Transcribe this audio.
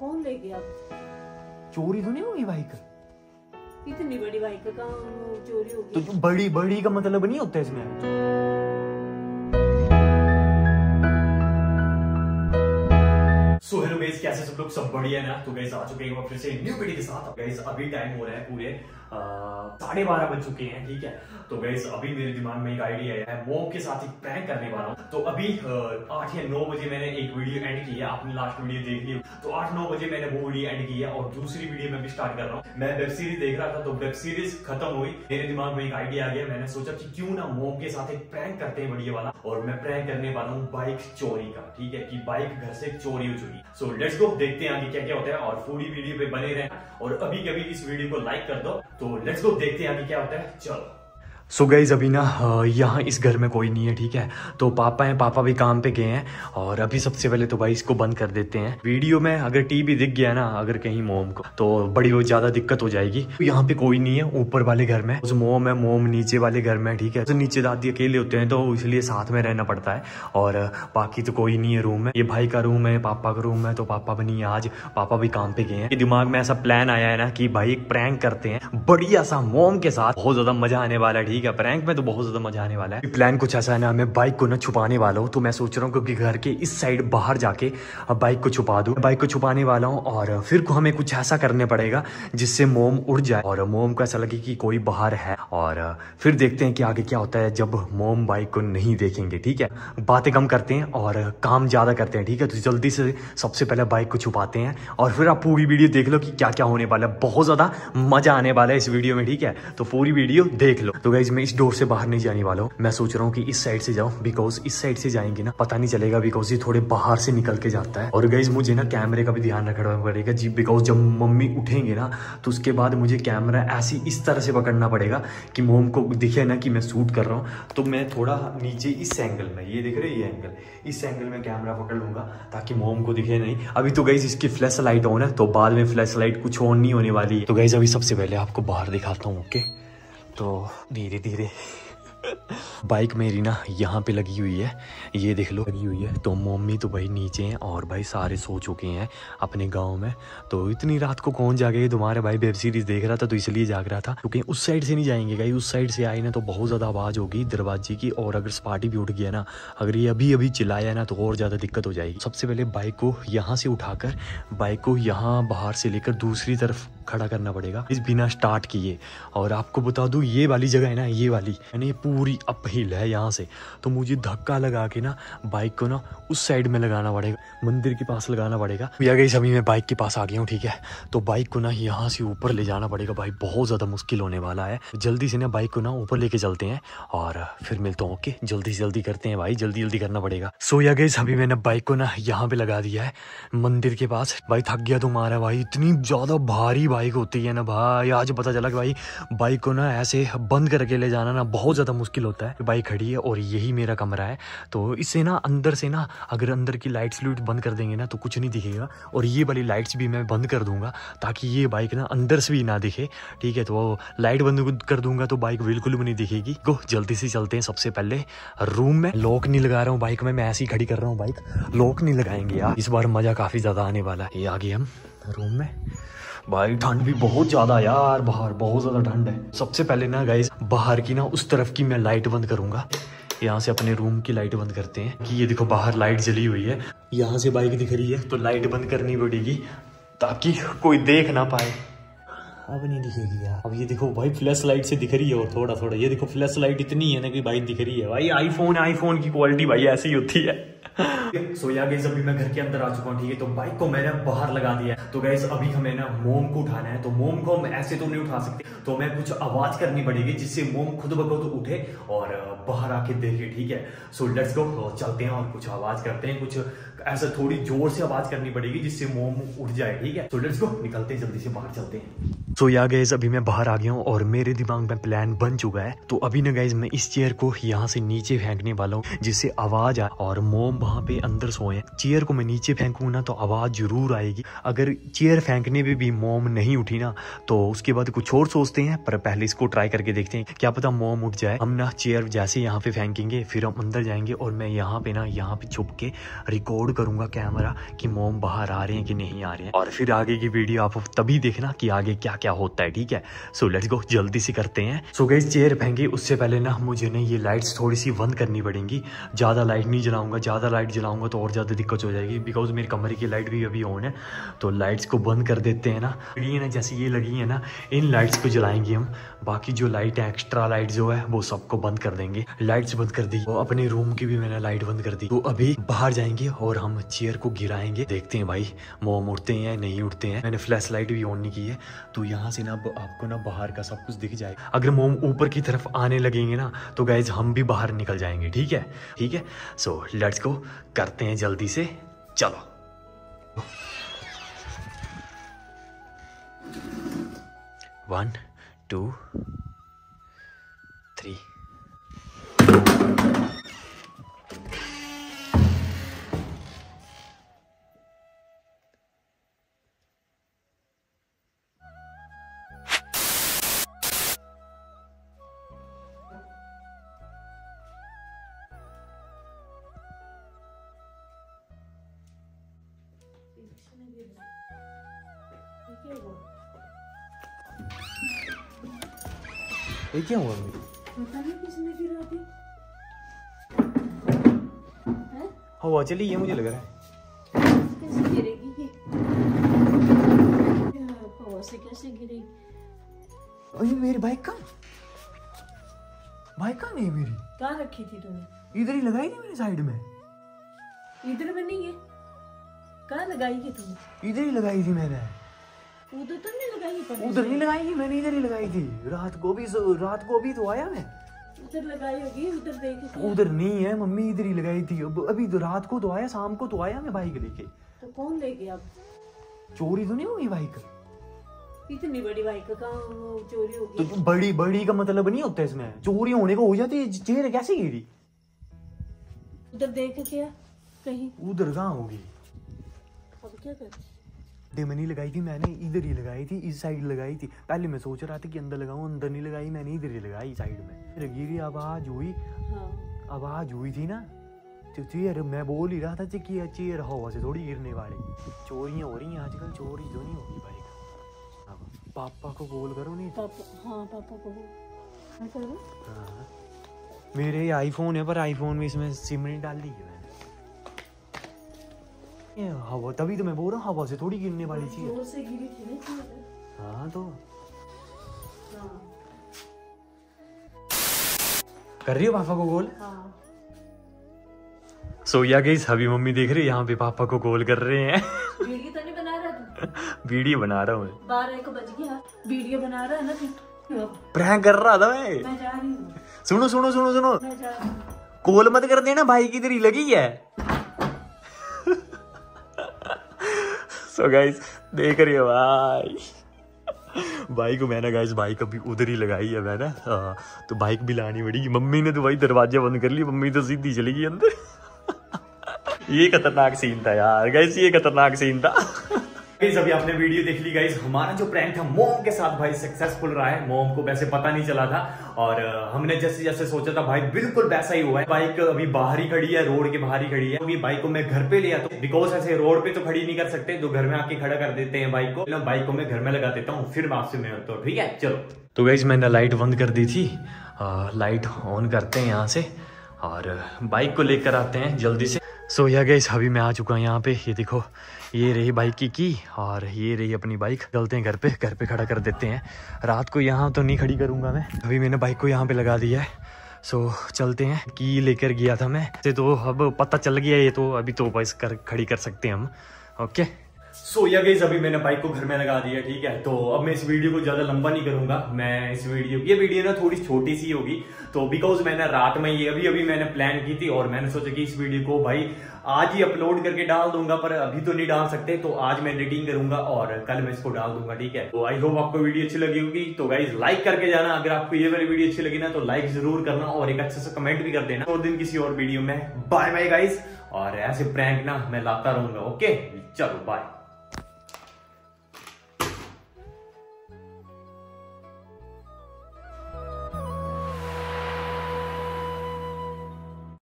कौन ले गया? चोरी तो नहीं हुई बाइक? इतनी बड़ी बाइक का चोरी हो तो गई? तो बड़ी बड़ी का मतलब नहीं होता इसमें? सो हेलो गाइस कैसे सब लोग? सब बढ़िया है ना? तो गाइस आ चुके हैं फिर से न्यू वीडियो के साथ। गाइस अभी टाइम हो रहा है पूरे साढ़े बारह बज चुके हैं, ठीक है? तो गाइस अभी मेरे दिमाग में एक आइडिया है मोम के साथ एक प्रैंक करने वाला हूँ। तो अभी आठ या नौ बजे मैंने एक वीडियो एंड की है, आपने लास्ट वीडियो देख ली तो आठ नौ बजे मैंने वो वीडियो एंड की है और दूसरी वीडियो में भी स्टार्ट कर रहा हूँ। मैं वेब सीरीज़ देख रहा था तो वेब सीरीज़ खत्म हुई। मेरे दिमाग में एक आइडिया आ गया, मैंने सोचा कि क्यों ना मोम के साथ एक प्रैंक करते हैं वीडियो वाला। और मैं प्रैंक करने वाला हूँ बाइक चोरी का, ठीक है? कि बाइक घर से चोरी हो चुकी। सो लेट्स गो देखते हैं आगे क्या क्या होता है। और पूरी वीडियो पे बने रहें। और अभी कभी इस वीडियो को लाइक कर दो। तो लेट्स गो देखते हैं अभी क्या होता है। चलो। सो so गाइज़ अभी ना यहाँ इस घर में कोई नहीं है, ठीक है? तो पापा हैं, पापा भी काम पे गए हैं, और अभी सबसे पहले तो भाई इसको बंद कर देते हैं। वीडियो में अगर टीवी दिख गया ना, अगर कहीं मोम को तो बड़ी बहुत ज़्यादा दिक्कत हो जाएगी। तो यहाँ पे कोई नहीं है, ऊपर वाले घर में। उस मोम है, मोम नीचे वाले घर में, ठीक है? तो नीचे दादी अकेले होते हैं तो इसलिए साथ में रहना पड़ता है। और बाकी तो कोई नहीं है रूम में। ये भाई का रूम है, पापा का रूम है तो पापा भी नहीं आज। पापा भी काम पे गए हैं। दिमाग में ऐसा प्लान आया है ना कि भाई एक प्रैंक करते हैं। बढ़िया सा मोम के साथ। बहुत ज़्यादा मज़ा आने वाला है? है प्रैंक में तो बहुत ज़्यादा मज़ा आने वाला है। प्लान कुछ ऐसा है ना, मैं बाइक को ना छुपाने वाला हूँ तो मैं सोच रहा हूँ क्योंकि घर के इस साइड बाहर जाके बाइक को छुपा दूँ। बाइक को छुपाने वाला हूँ और फिर को हमें कुछ ऐसा करने पड़ेगा जिससे मोम उड़ जाए। और मोम को ऐसा लगे कि कोई बाहर है और फिर देखते हैं कि आगे क्या होता है जब मोम बाइक को नहीं देखेंगे, ठीक है? बातें कम करते हैं और काम ज़्यादा करते हैं, ठीक है? तो जल्दी से सबसे पहले बाइक को छुपाते हैं और फिर आप पूरी वीडियो देख लो कि क्या क्या होने वाला है। बहुत ज़्यादा मज़ा आने वाला है इस वीडियो में, ठीक है? तो पूरी वीडियो देख लो। तो गाइज़ मैं इस डोर से बाहर नहीं जाने वाला हूँ। मैं सोच रहा हूँ कि इस साइड से जाऊँ बिकॉज़ इस साइड से जाएँगे ना, पता नहीं चलेगा बिकॉज़ ये थोड़े बाहर से निकल के जाता है। और गाइज़ मुझे ना कैमरे का भी ध्यान रखना पड़ेगा जी बिकॉज़ जब मम्मी उठेंगे ना तो उसके बाद मुझे कैमरा ऐसी इस तरह से पकड़ना पड़ेगा कि मोम को दिखे ना कि मैं शूट कर रहा हूँ। तो मैं थोड़ा नीचे इस एंगल में, ये दिख रहे ये एंगल इस एंगल में कैमरा पकड़ लूँगा, ताकि मोम को दिखे नहीं। अभी तो गाइज़ इसकी फ्लैश लाइट ऑन है तो बाद में फ्लैश लाइट कुछ ऑन नहीं होने वाली। है तो गाइज़ अभी सबसे पहले आपको बाहर दिखाता हूँ ओके तो धीरे धीरे। बाइक मेरी ना यहाँ पे लगी हुई है। ये देख लो, लगी हुई है। तो मम्मी तो भाई नीचे हैं और भाई सारे सो चुके हैं अपने गाँव में। तो इतनी रात को कौन जागे? तुम्हारे भाई वेब सीरीज़ देख रहा था तो इसलिए जाग रहा था। क्योंकि उस साइड से नहीं जाएँगे भाई उस साइड से आई ना तो बहुत ज़्यादा आवाज़ होगी दरवाजे की और अगर स्पार्टी भी उठ गया ना, अगर ये अभी अभी चिल्लाया ना तो और ज़्यादा दिक्कत हो जाएगी। सबसे पहले बाइक को यहाँ से उठाकर बाइक को यहाँ बाहर से लेकर दूसरी तरफ़ खड़ा करना पड़ेगा। इस बिना स्टार्ट किए। और आपको बता दूँ, ये वाली जगह है ना, ये वाली। यानी पूरी अपहिल है यहाँ से। तो मुझे धक्का लगा के ना बाइक को ना उस साइड में लगाना पड़ेगा। मंदिर के पास लगाना पड़ेगा। या गई अभी मैं बाइक के पास आ गया हूँ, ठीक है? तो बाइक को ना यहाँ से ऊपर ले जाना पड़ेगा भाई। बहुत ज़्यादा मुश्किल होने वाला है। जल्दी से ना बाइक को ना ऊपर लेके चलते हैं। और फिर मिलता हूँ, ओके? जल्दी से जल्दी करते हैं भाई। जल्दी जल्दी करना पड़ेगा। सो या गई अभी मैंने बाइक को ना यहाँ पे लगा दिया है। मंदिर के पास। भाई, थक गया तुम्हारा भाई। इतनी ज़्यादा भारी बाइक होती है ना भाई। आज पता चला कि भाई बाइक को ना ऐसे बंद करके ले जाना ना बहुत ज़्यादा मुश्किल होता है बाइक खड़ी है और यही मेरा कमरा है। तो इससे ना अंदर से ना अगर अंदर की लाइट्स लूट बंद कर देंगे ना तो कुछ नहीं दिखेगा और ये वाली लाइट्स भी मैं बंद कर दूँगा ताकि ये बाइक ना अंदर से भी ना दिखे। ठीक है तो लाइट बंद कर दूँगा तो बाइक बिल्कुल भी नहीं दिखेगी। को जल्दी से चलते हैं सबसे पहले रूम में। लॉक नहीं लगा रहा हूँ बाइक में, मैं ऐसी खड़ी कर रहा हूँ बाइक। लॉक नहीं लगाएँगे यार। इस बार मज़ा काफ़ी ज़्यादा आने वाला है। ये आगे हम रूम में। भाई, ठंड भी बहुत ज़्यादा यार, बाहर बहुत ज़्यादा ठंड है। सबसे पहले ना गाइस बाहर की ना, उस तरफ़ की मैं लाइट बंद करूँगा। यहाँ से अपने रूम की लाइट बंद करते हैं कि ये देखो, बाहर लाइट जली हुई है। यहाँ से बाइक दिख रही है तो लाइट बंद करनी पड़ेगी, ताकि कोई देख ना पाए। अब नहीं दिखेगी यार। अब ये देखो, भाई फ्लैश लाइट से दिख रही है और थोड़ा थोड़ा ये देखो फ्लैश लाइट इतनी है ना कि भाई दिख रही है। भाई आईफोन आईफोन की क्वालिटी भाई, ऐसी होती है। सो या गैस अभी मैं घर के अंदर आ चुका हूँ, ठीक है? तो बाइक को मैंने बाहर लगा दिया तो गैस अभी हमें ना मोम को उठाना है। तो मोम को हम ऐसे तो नहीं उठा सकते। तो हमें कुछ आवाज़ करनी पड़ेगी, जिससे मोम खुद ब खुद उठे और बाहर आके देखे, ठीक है? सो लेट्स गो चलते हैं और कुछ आवाज़ करते हैं। कुछ ऐसा थोड़ी ज़ोर से आवाज़ करनी पड़ेगी, जिससे मोम उठ जाए, ठीक है? सो लेट्स गो निकलते हैं, जल्दी से बाहर चलते हैं। तो या गैस अभी मैं बाहर आ गया हूँ और मेरे दिमाग में प्लान बन चुका है। तो अभी ना गैस मैं इस चेयर को यहाँ से नीचे फेंकने वाला हूँ, जिससे आवाज़ आए और मोम वहाँ पे अंदर सोए चेयर को मैं नीचे फेंकूँ ना तो आवाज़ ज़रूर आएगी। अगर चेयर फेंकने में भी मोम नहीं उठी ना तो उसके बाद कुछ और सोचते हैं, पर पहले इसको ट्राई करके देखते हैं। क्या पता मोम उठ जाए। हम ना चेयर जैसे यहाँ पे फेंकेंगे, फिर हम अंदर जाएँगे और मैं यहाँ पे ना, यहाँ पे छुप के रिकॉर्ड करूँगा कैमरा कि मोम बाहर आ रहे हैं कि नहीं आ रहे हैं। और फिर आगे की वीडियो आप तभी देखना कि आगे क्या क्या होता है, ठीक है? सो लेट्स गो जल्दी से करते हैं। सो गई चेयर फेंके। उससे पहले ना मुझे ना ये लाइट्स थोड़ी सी बंद करनी पड़ेंगी। ज़्यादा लाइट नहीं जलाऊँगा, ज़्यादा लाइट जलाऊँगा तो और ज़्यादा दिक्कत हो जाएगी। बिकॉज़ मेरे कमरे की लाइट भी अभी ऑन है तो लाइट्स को बंद कर देते हैं ना। ये ना, जैसे ये लगी है ना, इन लाइट्स को जलाएँगे हम। बाकी जो लाइट है एक्स्ट्रा लाइट जो है, वो सबको बंद कर देंगे। लाइट्स बंद कर दी। वो अपने रूम की भी मैंने लाइट बंद कर दी। तो अभी बाहर जाएँगे और हम चेयर को गिराएँगे। देखते हैं भाई, मोम उठते हैं नहीं उठते हैं। मैंने फ्लैश लाइट भी ऑन नहीं की है। तो यहाँ से ना आपको ना बाहर का सब कुछ दिख जाएगा अगर मोम ऊपर की तरफ़ आने लगेंगे ना तो गाइज़ हम भी बाहर निकल जाएँगे। ठीक है? ठीक है? सो लेट्स को करते हैं जल्दी से। चलो। वन टू थ्री ये क्या हुआ? मेरी पता नहीं किसने गिरा दी। हैं? हवा चली है मुझे लग रहा है। कैसे गिरेगी ये? हवा से कैसे गिरेगी? अरे मेरी बाइक कहाँ? बाइक कहाँ गई मेरी? कहाँ रखी थी तूने? इधर ही लगाई थी मेरी साइड में। इधर में नहीं है। कहाँ लगाई तूने? इधर ही लगाई थी मैंने। उधर तो नहीं लगाई उधर नहीं लगाई थी मैंने इधर ही लगाई थी। रात को भी रात को भी तो आया मैं। उधर लगाई होगी उधर देख उधर नहीं है मम्मी इधर ही लगाई थी। अब अभी तो रात को तो आया शाम को तो आया मैं बाइक लेके। तो कौन ले गया अब? चोरी तो नहीं हुई बाइक? इतनी बड़ी बाइक कहाँ चोरी होगी। तो बड़ी बड़ी का मतलब नहीं होता इसमें? चोरी होने को हो जाती है चेहरे कैसे गिरी? उधर देख के आ, कहीं। उधर कहाँ होगी? क्या कर? डेमनी लगाई थी मैंने इधर ही लगाई थी इस साइड लगाई थी। पहले मैं सोच रहा था कि अंदर लगाऊँ अंदर नहीं लगाई मैंने इधर ही लगाई साइड में। फिर गिरी आवाज़ हुई। हाँ। आवाज़ हुई थी ना तो चेयर मैं बोल ही रहा था कि चेयर हवा से थोड़ी गिरने वाली। चोरियाँ हो रही हैं आजकल चोरी जो नहीं होगी अब पापा को कॉल करो नहीं तो पापा हाँ पापा को बोल। हाँ। मेरे आईफोन है पर आईफोन में इसमें सिम नहीं डाल दी। है हवा तभी तो मैं बोल रहा हूँ हवा से थोड़ी गिरने वाली चीज़। हाँ। तो। हाँ। कर रही हो पापा को गोल? हाँ। सो या गई अभी मम्मी देख रही है यहाँ पे पापा को कॉल कर रहे हैं। वीडियो तो नहीं बना रहा तू? वीडियो बना रहा हूँ बारह एक बज गया। वीडियो बना रहा है ना प्रैंक कर रहा था मैं। मैं जा रही हूँ। सुनो सुनो सुनो सुनो। हूँ। मत कर देना भाई की तेरी लगी है। सो गाइस देख रही हो भाई। भाई को मैंने गाइस बाइक अभी उधर ही लगाई है मैंने। हाँ, तो बाइक भी लानी पड़ेगी। मम्मी ने तो भाई दरवाज़ा बंद कर लिया मम्मी तो सीधी चली गई अंदर। ये खतरनाक सीन था यार। गाइस ये खतरनाक सीन था। गाइस अभी आपने वीडियो देख ली गाइस हमारा जो प्रैंक था मोम के साथ भाई सक्सेसफुल रहा है। मोम को वैसे पता नहीं चला था। और हमने जैसे जैसे सोचा था, भाई बिल्कुल वैसा ही हुआ है। बाइक अभी बाहर ही खड़ी है, रोड के बाहर ही खड़ी है। अभी बाइक को मैं घर पे ले आता हूँ। बिकॉज़ ऐसे रोड पे तो खड़ी नहीं कर सकते जो घर में आके खड़ा कर देते हैं बाइक को। मैं बाइक को मैं घर में लगा देता हूँ, फिर मैं आपसे मिलता हूँ, ठीक है? चलो। तो गाइस मैंने लाइट बंद कर दी थी। लाइट ऑन करते हैं यहाँ से। और, बाइक को लेकर आते हैं जल्दी से। सो यह गई अभी मैं आ चुका हूँ यहाँ पे। ये देखो, ये रही बाइक की की और ये रही अपनी बाइक चलते हैं घर पे घर पे खड़ा कर देते हैं। रात को यहाँ तो नहीं खड़ी करूँगा मैं। अभी मैंने बाइक को यहाँ पे लगा दिया है। सो चलते हैं। की लेकर गया था मैं। तो अब पता चल गया ये तो अभी तो बस कर, खड़ी कर सकते हैं हम। ओके सो या गई अभी मैंने बाइक को घर में लगा दिया, ठीक है? तो अब मैं इस वीडियो को ज़्यादा लंबा नहीं करूँगा। मैं इस वीडियो ये वीडियो ना थोड़ी छोटी सी होगी। तो बिकॉज़ मैंने रात में ये अभी अभी मैंने प्लान की थी और मैंने सोचा कि इस वीडियो को भाई आज ही अपलोड करके डाल दूँगा, पर अभी तो नहीं डाल सकते तो आज मैं एडिटिंग करूँगा और कल मैं इसको डाल दूँगा, ठीक है? तो आई होप आपको वीडियो अच्छी लगी होगी। तो गाइज़ लाइक करके जाना। अगर आपको ये वाली वीडियो अच्छी लगी ना तो लाइक ज़रूर करना और एक अच्छे से कमेंट भी कर देना। और दिन किसी और वीडियो में। बाय बाय गाइज़ और ऐसे प्रैंक ना मैं लाता रहूँगा ओके चलो बाय